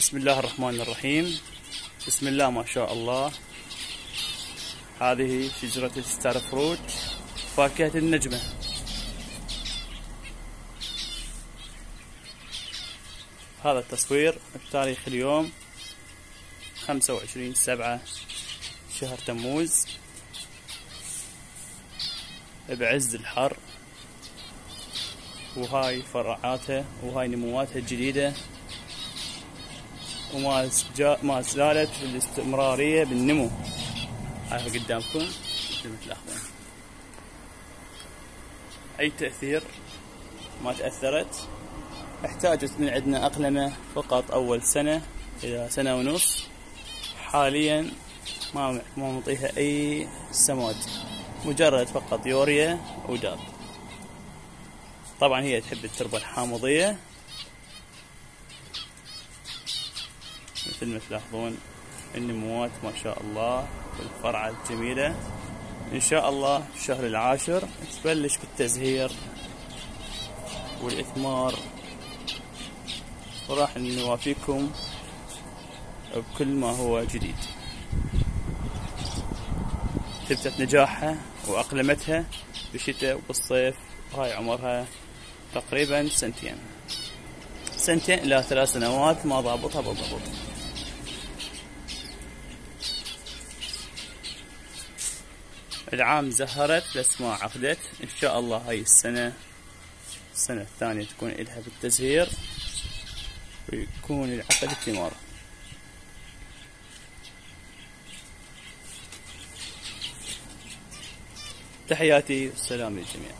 بسم الله الرحمن الرحيم. بسم الله ما شاء الله. هذه شجرة الستار فروت فاكهة النجمة. هذا التصوير بتاريخ اليوم خمسة وعشرين سبعة شهر تموز. بعز الحر. وهاي فرعاتها وهاي نمواتها الجديدة. وما ما زالت الاستمرارية بالنمو. هاي قدامكم. مثل ما تلاحظون أي تأثير ما تأثرت؟ احتاجت من عندنا أقلمة فقط أول سنة إلى سنة ونص. حاليا ما ما نعطيها أي سماد. مجرد فقط يوريا وداب طبعا هي تحب التربة الحامضية. مثل ما تلاحظون النموات ما شاء الله. والفرعة الجميلة. إن شاء الله الشهر العاشر تبلش بالتزهير والإثمار. وراح نوافيكم بكل ما هو جديد. ثبتت نجاحها وأقلمتها بالشتاء وبالصيف. وهاي عمرها تقريبا سنتين. سنتين إلى ثلاث سنوات ما ضابطها بالضبط. العام زهرت بس ما عقدت. إن شاء الله هاي السنة السنة الثانية تكون إلها بالتزهير ويكون العقد الثمار. تحياتي والسلام للجميع.